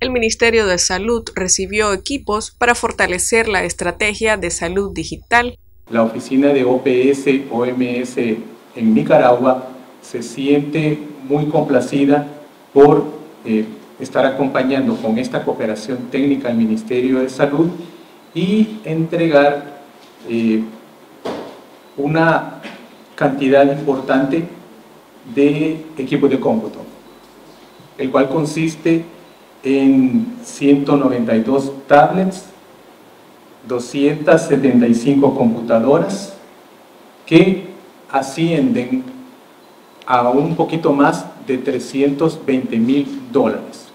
El Ministerio de Salud recibió equipos para fortalecer la estrategia de salud digital. La oficina de OPS OMS en Nicaragua se siente muy complacida por eh, estar acompañando con esta cooperación técnica al Ministerio de Salud y entregar eh, una cantidad importante de equipos de cómputo, el cual consiste en 192 tablets, 275 computadoras que ascienden a un poquito más de 320 mil dólares.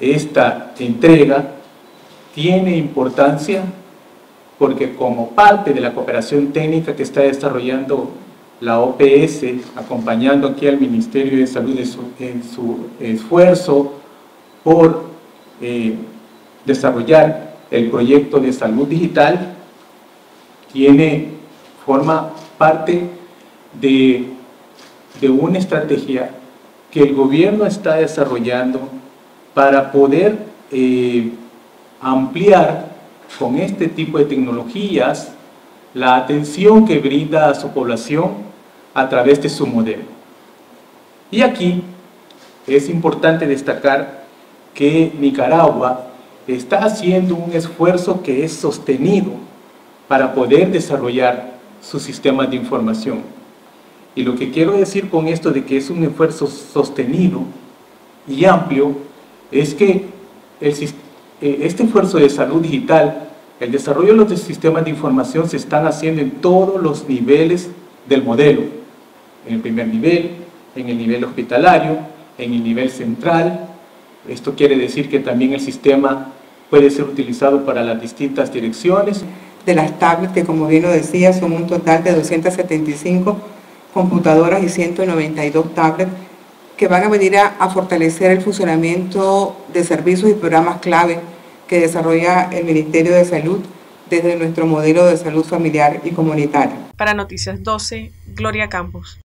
Esta entrega tiene importancia porque como parte de la cooperación técnica que está desarrollando la OPS, acompañando aquí al Ministerio de Salud en su, esfuerzo por eh, desarrollar el proyecto de salud digital, tiene, forma parte de, de una estrategia que el gobierno está desarrollando para poder eh, ampliar con este tipo de tecnologías la atención que brinda a su población a través de su modelo. Y aquí es importante destacar que Nicaragua está haciendo un esfuerzo que es sostenido para poder desarrollar sus sistemas de información. Y lo que quiero decir con esto de que es un esfuerzo sostenido y amplio es que eh, este esfuerzo de salud digital, el desarrollo de los sistemas de información se están haciendo en todos los niveles del modelo. En el primer nivel, en el nivel hospitalario, en el nivel central. Esto quiere decir que también el sistema puede ser utilizado para las distintas direcciones. De las tablets, que como bien lo decía, son un total de 275 computadoras y 192 tablets que van a venir a, fortalecer el funcionamiento de servicios y programas clave que desarrolla el Ministerio de Salud desde nuestro modelo de salud familiar y comunitaria. Para Noticias 12, Gloria Campos.